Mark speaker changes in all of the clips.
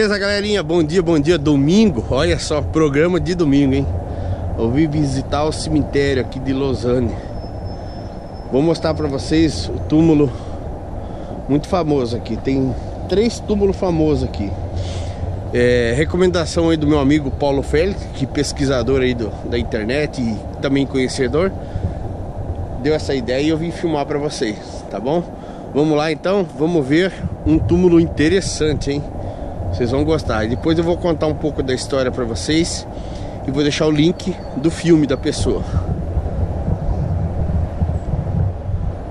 Speaker 1: Beleza, galerinha? Bom dia, bom dia. Domingo, olha só, programa de domingo, hein? Eu vim visitar o cemitério aqui de Lausanne. Vou mostrar pra vocês o túmulo muito famoso aqui. Tem três túmulos famosos aqui. É, recomendação aí do meu amigo Paulo Félix, que pesquisador aí do, da internet e também conhecedor. Deu essa ideia e eu vim filmar pra vocês, tá bom? Vamos lá então, vamos ver um túmulo interessante, hein? Vocês vão gostar. E depois eu vou contar um pouco da história para vocês e vou deixar o link do filme da pessoa.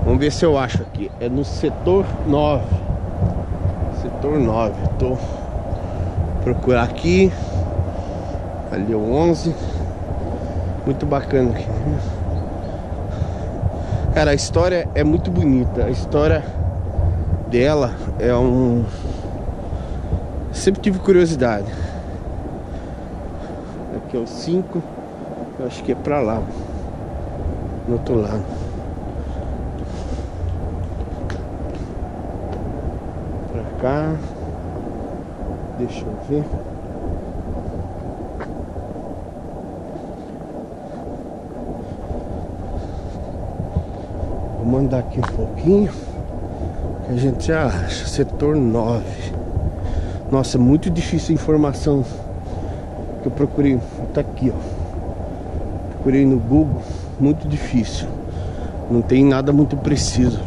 Speaker 1: Vamos ver se eu acho aqui. É no setor 9. Setor 9. Tô procurar aqui. Ali é o 11. Muito bacana aqui. Cara, a história é muito bonita. A história dela é um Sempre tive curiosidade. Aqui é o 5. Eu acho que é pra lá. No outro lado. Pra cá. Deixa eu ver. Vou mandar aqui um pouquinho. Que a gente já acha. Setor 9. Nossa, é muito difícil a informação que eu procurei. Tá aqui, ó. Procurei no Google, muito difícil. Não tem nada muito preciso.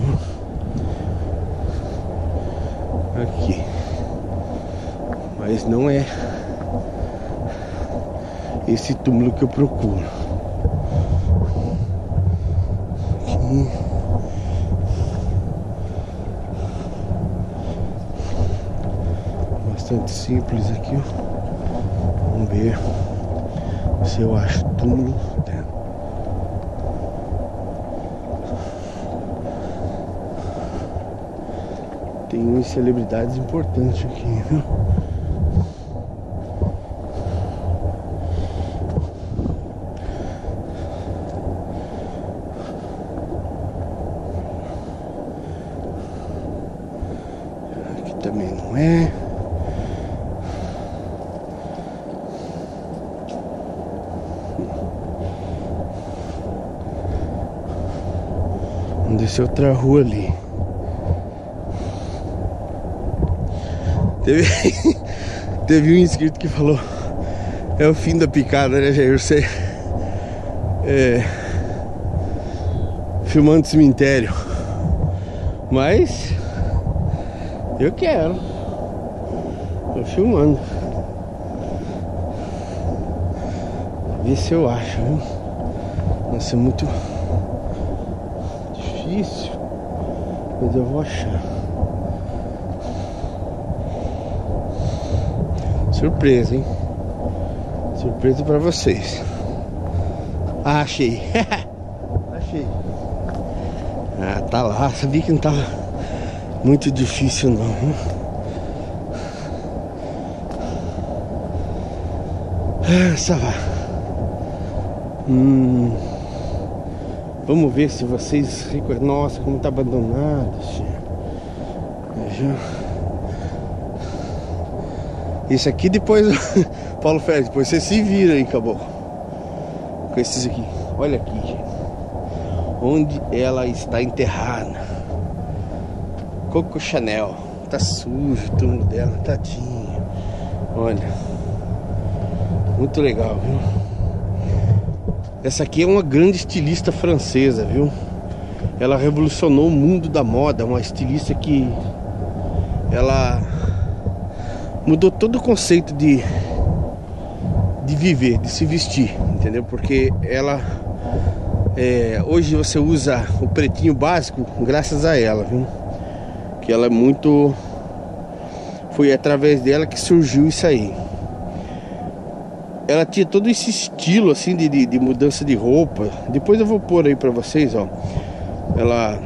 Speaker 1: Aqui. Mas não é esse túmulo que eu procuro. Aqui. Bastante simples aqui. Vamos ver se eu acho túmulo. Tem celebridades importantes aqui, viu? Aqui também não é. Outra rua ali. Teve, teve um inscrito que falou É o fim da picada, né, Jair? Você é, Filmando cemitério Mas Eu quero Tô filmando Ver se eu acho, viu? Nossa, é muito difícil, mas eu vou achar. Surpresa, hein? Surpresa pra vocês. Ah, achei. achei. Ah, tá lá. Sabia que não tava muito difícil não. Ah, ça va. Hum. Vamos ver se vocês. Nossa, como tá abandonado. Veja. Isso aqui depois. Paulo Félix, depois você se vira aí, acabou. Com esses aqui. Olha aqui, gente. Onde ela está enterrada. Coco Chanel. Tá sujo o túmulo dela, tadinho. Olha. Muito legal, viu? Essa aqui é uma grande estilista francesa, viu? Ela revolucionou o mundo da moda, uma estilista que ela mudou todo o conceito de de viver, de se vestir, entendeu? Porque ela é, hoje você usa o pretinho básico graças a ela, viu? Que ela é muito foi através dela que surgiu isso aí ela tinha todo esse estilo assim de, de, de, mudança de roupa. Depois eu vou pôr aí pra vocês, ó. Ela,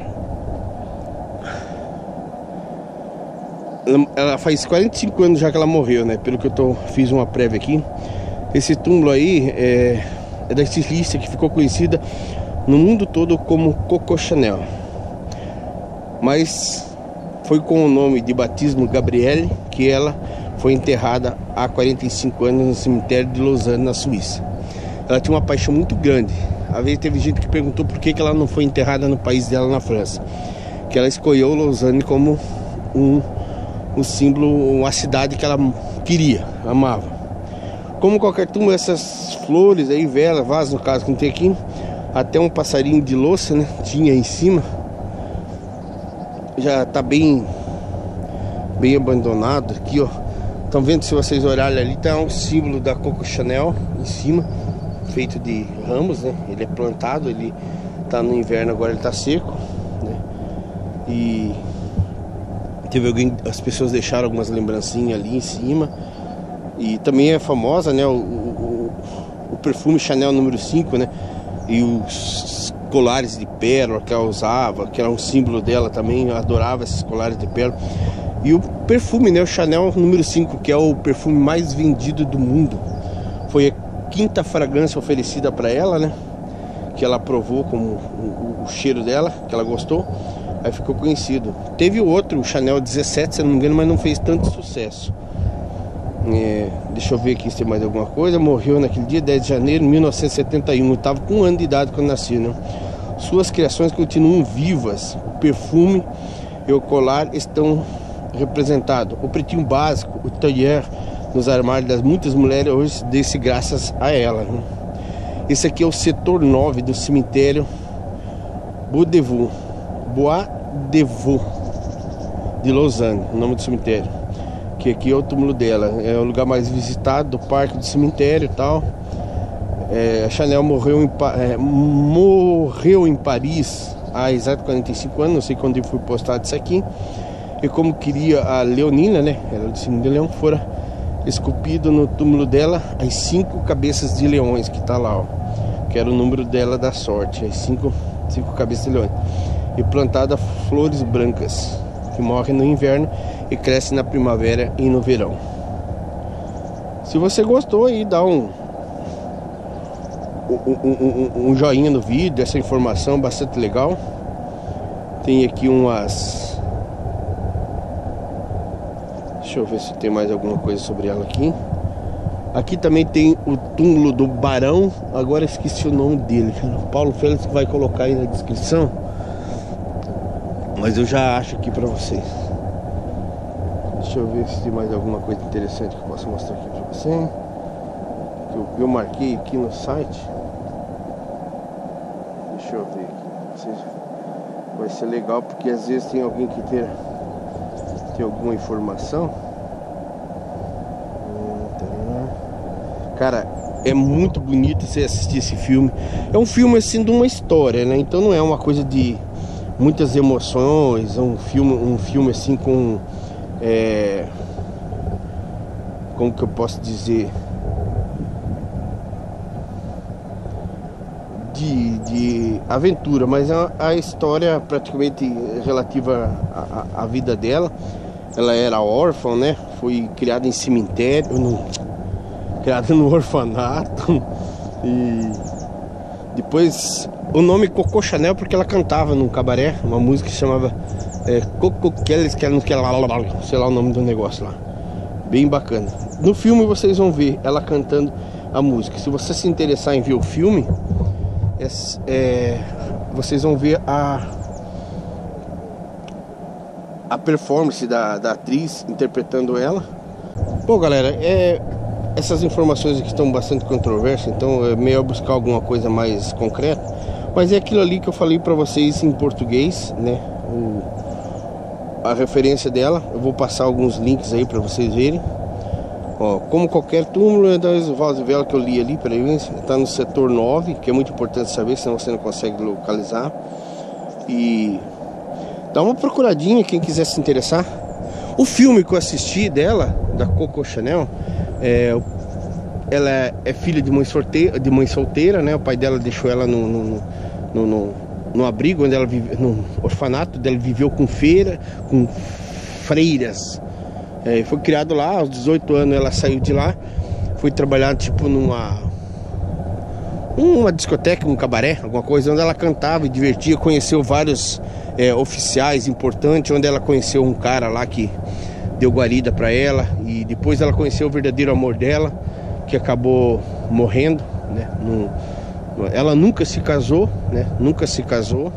Speaker 1: ela. Ela faz 45 anos já que ela morreu, né? Pelo que eu tô, fiz uma prévia aqui. Esse túmulo aí é, é da estilista que ficou conhecida no mundo todo como Coco Chanel. Mas foi com o nome de batismo Gabrielle que ela foi enterrada há 45 anos no cemitério de Lausanne, na Suíça. Ela tinha uma paixão muito grande. Às vezes teve gente que perguntou por que, que ela não foi enterrada no país dela, na França. Que ela escolheu Lausanne como um, um símbolo, uma cidade que ela queria, amava. Como qualquer túmulo, essas flores aí, vela, vaso no caso que não tem aqui, até um passarinho de louça, né? Tinha em cima. Já tá bem bem abandonado aqui, ó. Estão vendo se vocês olharem ali, tá um símbolo da Coco Chanel em cima, feito de ramos, né? Ele é plantado, ele tá no inverno, agora ele tá seco, né? E teve alguém, as pessoas deixaram algumas lembrancinhas ali em cima. E também é famosa, né? O, o, o perfume Chanel número 5, né? E os colares de pérola que ela usava, que era um símbolo dela também, eu adorava esses colares de pérola. E o perfume, né, o Chanel número 5, que é o perfume mais vendido do mundo. Foi a quinta fragrância oferecida para ela, né? Que ela provou como o, o, cheiro dela, que ela gostou. Aí ficou conhecido. Teve outro, o Chanel 17, se não me engano, mas não fez tanto sucesso. É, deixa eu ver aqui se tem mais alguma coisa. Morreu naquele dia, 10 de janeiro de 1971. Estava com um ano de idade quando nasceu, né? Suas criações continuam vivas. O perfume e o colar estão representado. O pretinho básico, o tailleur nos armários das muitas mulheres hoje desse graças a ela. Né? Esse aqui é o setor 9 do cemitério Bois Devaux, Bois Devaux de Lausanne, o nome do cemitério. Que aqui é o túmulo dela, é o lugar mais visitado do parque do cemitério e tal. É, a Chanel morreu em, é, morreu em Paris há exato 45 anos, não sei quando foi postado isso aqui. E como queria a Leonina, né? Era do signo de leão, fora esculpido no túmulo dela as cinco cabeças de leões que tá lá, ó. Que era o número dela da sorte, as cinco, cinco cabeças de leões. E plantada flores brancas, que morrem no inverno e crescem na primavera e no verão. Se você gostou aí, dá um, um, um, um joinha no vídeo, essa informação bastante legal. Tem aqui umas Deixa eu ver se tem mais alguma coisa sobre ela aqui. Aqui também tem o túmulo do Barão. Agora esqueci o nome dele. O Paulo Félix vai colocar aí na descrição. Mas eu já acho aqui pra vocês. Deixa eu ver se tem mais alguma coisa interessante que eu possa mostrar aqui pra você. Que eu, eu marquei aqui no site. Deixa eu ver aqui. Vocês... Vai ser legal porque às vezes tem alguém que ter tem alguma informação. Cara, é muito bonito você assistir esse filme. É um filme assim de uma história, né? Então não é uma coisa de muitas emoções, é um filme, um filme assim com é, como que eu posso dizer de, de aventura, mas é a história praticamente relativa à vida dela ela era órfã, né? Foi criada em cemitério, no, criada no orfanato. E depois o nome Coco Chanel porque ela cantava num cabaré, uma música que chamava é, Coco Kelly, que era, sei lá o nome do negócio lá. Bem bacana. No filme vocês vão ver ela cantando a música. Se você se interessar em ver o filme, é, é, vocês vão ver a a performance da, da atriz interpretando ela. Bom, galera, é, essas informações aqui estão bastante controversas, então é melhor buscar alguma coisa mais concreta. Mas é aquilo ali que eu falei para vocês em português, né? O, a referência dela, eu vou passar alguns links aí para vocês verem. Ó, como qualquer túmulo, é de vela que eu li ali, peraí, está no setor 9, que é muito importante saber, senão você não consegue localizar. E Dá uma procuradinha quem quiser se interessar. O filme que eu assisti dela, da Coco Chanel, é, ela é, filha de mãe, solteira, de mãe solteira, né? O pai dela deixou ela no, no, no, no, no abrigo onde ela vive, no orfanato, onde ela viveu com feira, com freiras. É, foi criado lá, aos 18 anos ela saiu de lá, foi trabalhar tipo numa uma discoteca, um cabaré, alguma coisa, onde ela cantava e divertia, conheceu vários é, oficiais importantes, onde ela conheceu um cara lá que deu guarida para ela e depois ela conheceu o verdadeiro amor dela, que acabou morrendo, né? ela nunca se casou, né? Nunca se casou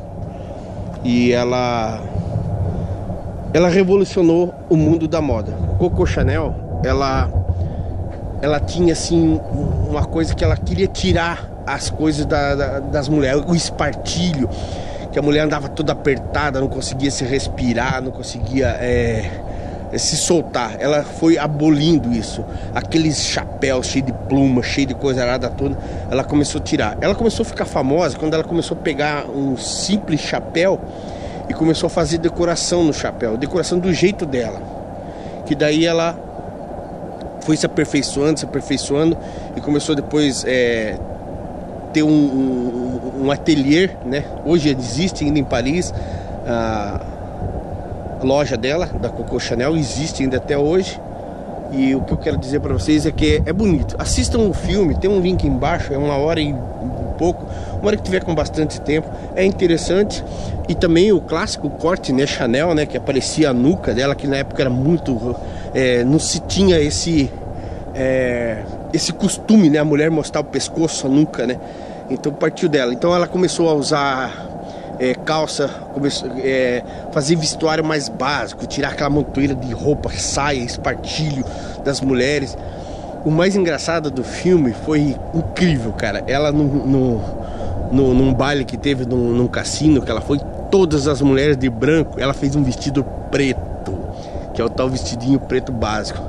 Speaker 1: e ela ela revolucionou o mundo da moda. Coco Chanel, ela ela tinha assim uma coisa que ela queria tirar as coisas da, da, das mulheres, o espartilho, que a mulher andava toda apertada, não conseguia se respirar, não conseguia é, se soltar. Ela foi abolindo isso. Aqueles chapéus cheios de pluma, cheio de coisa arada toda, ela começou a tirar. Ela começou a ficar famosa quando ela começou a pegar um simples chapéu e começou a fazer decoração no chapéu, decoração do jeito dela. Que daí ela foi se aperfeiçoando, se aperfeiçoando e começou depois é, ter um, um, um ateliê, né? Hoje existe ainda em Paris a loja dela, da Coco Chanel, existe ainda até hoje. E o que eu quero dizer para vocês é que é bonito. Assistam o filme, tem um link embaixo, é uma hora e pouco, uma hora que tiver com bastante tempo, é interessante. E também o clássico corte, né, Chanel, né, que aparecia a nuca dela, que na época era muito, é, não se tinha esse é, esse costume, né? A mulher mostrar o pescoço, a nuca, né? Então partiu dela. Então ela começou a usar é, calça, começou é, fazer vestuário mais básico, tirar aquela montoeira de roupa, saia, espartilho das mulheres. O mais engraçado do filme foi incrível, cara. Ela no, no, no num baile que teve num, num cassino, que ela foi, todas as mulheres de branco, ela fez um vestido preto, que é o tal vestidinho preto básico.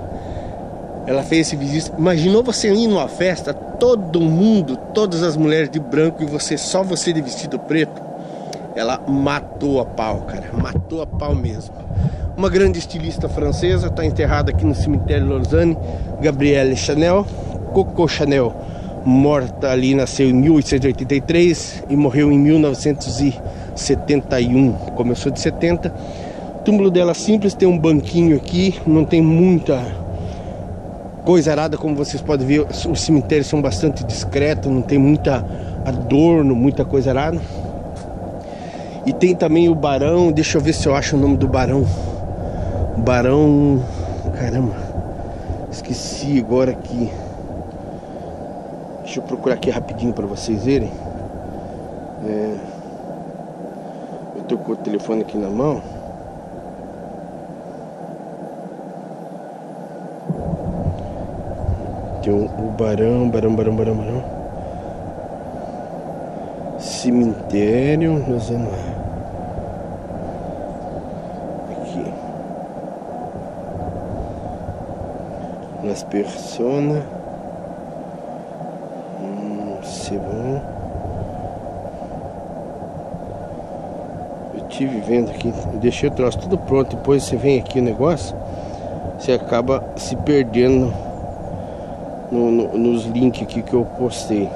Speaker 1: Ela fez esse vestido. Imaginou você ir numa festa, todo mundo, todas as mulheres de branco e você só você de vestido preto? Ela matou a pau, cara. Matou a pau mesmo. Uma grande estilista francesa está enterrada aqui no cemitério Lausanne, Gabrielle Chanel, Coco Chanel, morta ali, nasceu em 1883 e morreu em 1971. Começou de 70. O túmulo dela simples, tem um banquinho aqui, não tem muita coisa arada, como vocês podem ver, os cemitérios são bastante discretos, não tem muita adorno, muita coisa. E tem também o Barão, deixa eu ver se eu acho o nome do Barão. Barão. Caramba, esqueci agora aqui. Deixa eu procurar aqui rapidinho para vocês verem. É... Eu tô com o telefone aqui na mão. Tem o, o Barão, Barão, Barão, Barão, Barão. Cemitério nos anos. Aqui. Nas personas. Hum, bom. Eu tive vendo aqui, deixei o troço tudo pronto, depois você vem aqui o negócio, você acaba se perdendo no, no, nos links aqui que eu postei.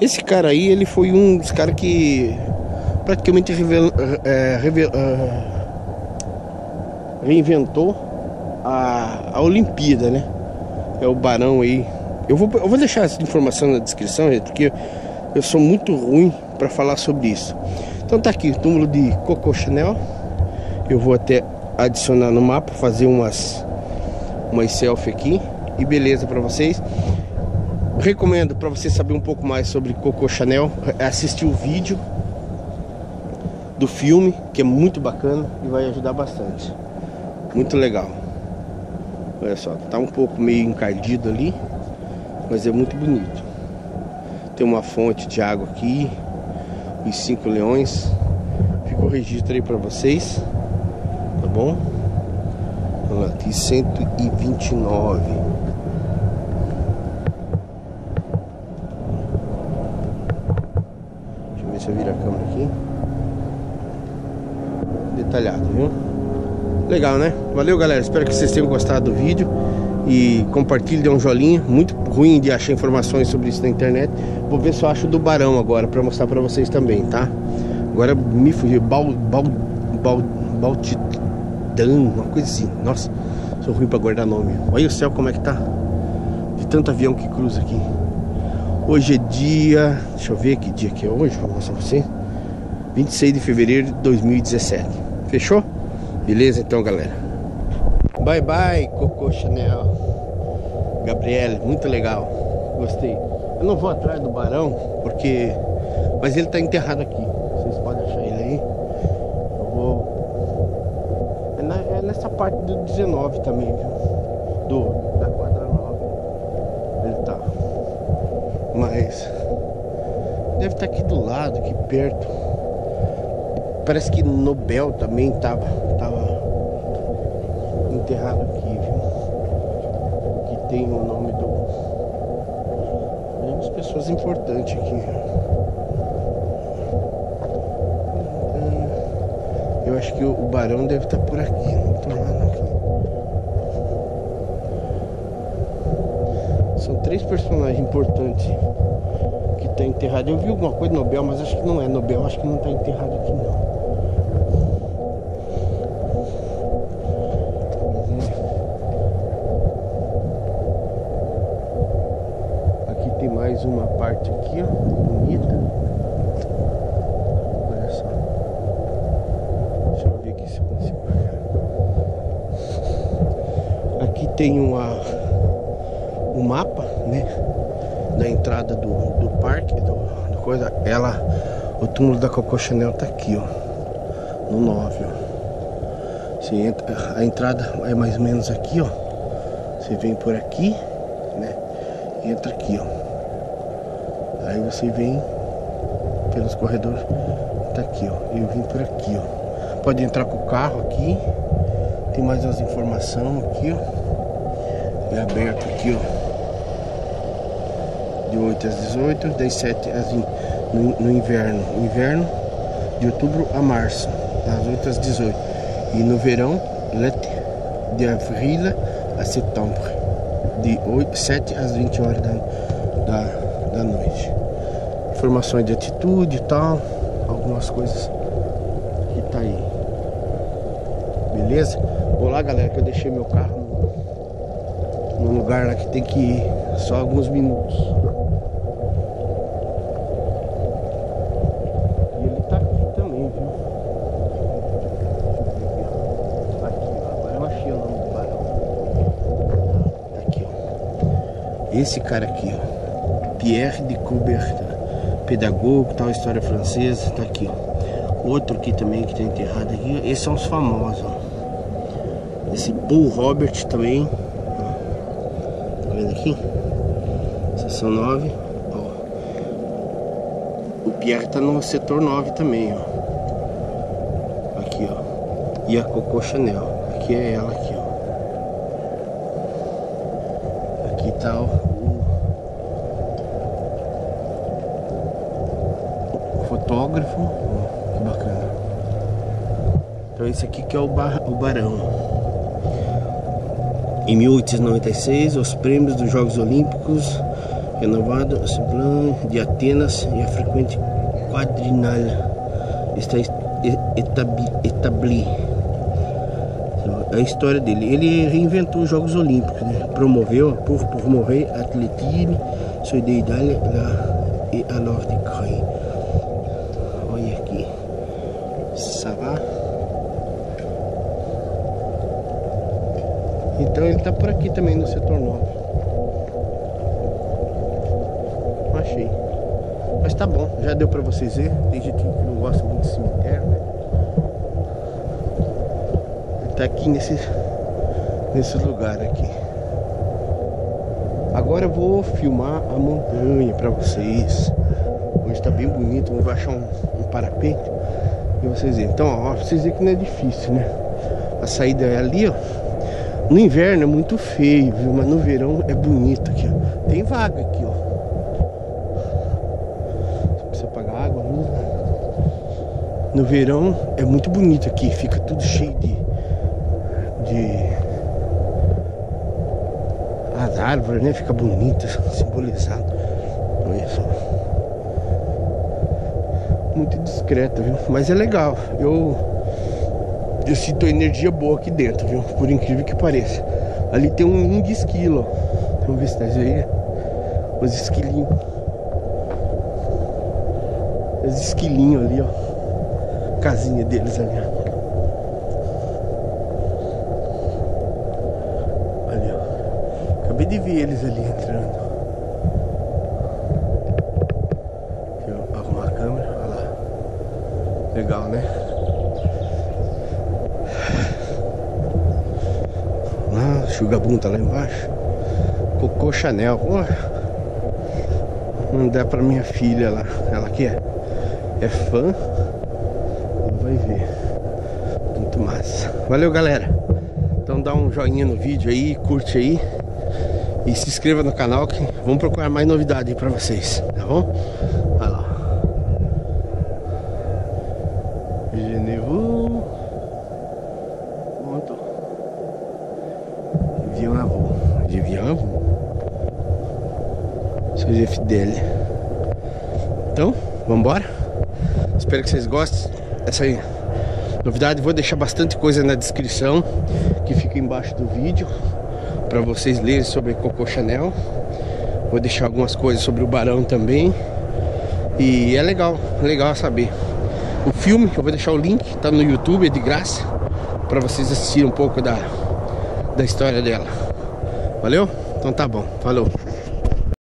Speaker 1: Esse cara aí, ele foi um dos caras que praticamente revel, é, revel, é, reinventou a, a Olimpíada, né? É o Barão aí. Eu vou, eu vou deixar essa informação na descrição, porque eu sou muito ruim para falar sobre isso. Então tá aqui, túmulo de Coco Chanel. Eu vou até adicionar no mapa, fazer umas umas selfie aqui e beleza para vocês. Recomendo para você saber um pouco mais sobre Coco Chanel, assistir o vídeo do filme, que é muito bacana e vai ajudar bastante. Muito legal. Olha só, tá um pouco meio encardido ali, mas é muito bonito. Tem uma fonte de água aqui, os cinco leões. Fica o registro aí para vocês, tá bom? Tem 129. Deixa eu ver se eu viro a câmera aqui. Detalhado, viu? Legal, né? Valeu, galera. Espero que vocês tenham gostado do vídeo e compartilhe, dê um jolinho. Muito ruim de achar informações sobre isso na internet. Vou ver se eu acho do Barão agora para mostrar para vocês também, tá? Agora me fugiu. Bal, bal, bal, Baltidão, uma coisa assim. Nossa, sou ruim para guardar nome. Olha o céu como é que tá. De tanto avião que cruza aqui. Hoje é dia. Deixa eu ver que dia que é hoje, vou mostrar pra você. 26 de fevereiro de 2017. Fechou? Beleza então, galera. Bye bye, Coco Chanel. Gabriele, muito legal. Gostei. Eu não vou atrás do Barão, porque. Mas ele tá enterrado aqui. Vocês podem achar ele aí. Eu vou. É, na... é nessa parte do 19 também, viu? Do... Da quadra 9. Ele tá. Mas. Deve estar tá aqui do lado, aqui perto. Parece que Nobel também tava, tava enterrado aqui, viu? Que tem o nome do. Tem pessoas importantes aqui? Eu acho que o Barão deve estar tá por aqui, não tô lá. São três personagens importantes que estão tá enterrados. Eu vi alguma coisa Nobel, mas acho que não é Nobel, acho que não está enterrado aqui não. Mais uma parte aqui, ó, bonita. Olha só. Deixa eu ver aqui se eu consigo Aqui tem uma, um mapa, né? Da entrada do, do parque, do, do coisa. Ela, o túmulo da Coco Chanel tá aqui, ó. No 9, ó. Você entra, a entrada é mais ou menos aqui, ó. Você vem por aqui, né? Entra aqui, ó. Você vem pelos corredores. Tá aqui, ó. Eu vim por aqui, ó. Pode entrar com o carro aqui. Tem mais umas informações aqui, ó. É aberto aqui, ó. De 8 às 18, das 7 às 20 no, no inverno. Inverno de outubro a março, das 8 às 18. E no verão, de abril a setembro, de 8, 7 às 20 horas da, da, da noite informações de atitude e tal, algumas coisas que tá aí. Beleza? Vou lá, galera, que eu deixei meu carro num lugar lá que tem que ir só alguns minutos. E ele tá aqui também, viu? Aqui, ó. Agora eu achei o nome do barão. Tá aqui, ó. Esse cara aqui, ó. Pierre de Coubertin pedagogo, tal história francesa, tá aqui, ó. Outro aqui também que tá enterrado aqui, esses são os famosos, ó. Esse Paul Robert também, ó. Tá vendo aqui? Seção 9, ó. O Pierre tá no setor 9 também, ó. Aqui, ó. E a Coco Chanel, aqui é ela aqui, ó. Aqui tá o fotógrafo. Que bacana. Então esse aqui que é o, bar, o Barão. Em 1896, os prêmios dos Jogos Olímpicos renovado de Atenas e a frequente quadrinalha está etabli. Então, a história dele, ele reinventou os Jogos Olímpicos, né? promoveu por promover atletismo, solidariedade e a Então ele tá por aqui também no setor 9. Achei. Mas tá bom, já deu pra vocês ver. Tem gente que não gosta muito de cemitério, né? Ele tá aqui nesse, nesse lugar aqui. Agora eu vou filmar a montanha pra vocês. Hoje tá bem bonito, vamos achar um, um parapeito vocês verem. Então, ó, vocês verem que não é difícil, né? A saída é ali, ó. No inverno é muito feio, viu? Mas no verão é bonito aqui, ó. Tem vaga aqui, ó. Você precisa pagar água mesmo. No verão é muito bonito aqui. Fica tudo cheio de... De... As árvores, né? Fica bonito, simbolizado. Olha só. Muito discreto, viu? Mas é legal. Eu eu sinto energia boa aqui dentro, viu? Por incrível que pareça. Ali tem um de esquilo. Vamos ver se tá aí. Os esquilinhos. Os esquilinhos ali, ó. Casinha deles. Ali, ó. Acabei de ver eles ali entrando. Deixa eu arrumar a câmera. Olha lá. Legal, né? Ah, Chugabum tá lá embaixo. Cocô Chanel. Porra. Não dá pra minha filha lá. Ela que é, é fã. Vai ver. Muito massa. Valeu, galera. Então dá um joinha no vídeo aí, curte aí. E se inscreva no canal que vamos procurar mais novidade pra vocês, tá bom? Olha lá. Genevu. Avião na rua. De avião. Sou Jeff dele. Então, vamos embora. Espero que vocês gostem dessa novidade. Vou deixar bastante coisa na descrição que fica embaixo do vídeo para vocês lerem sobre Coco Chanel. Vou deixar algumas coisas sobre o Barão também. E é legal, legal saber. O filme, eu vou deixar o link, tá no YouTube, é de graça, para vocês assistirem um pouco da, da história dela. Valeu? Então tá bom, falou.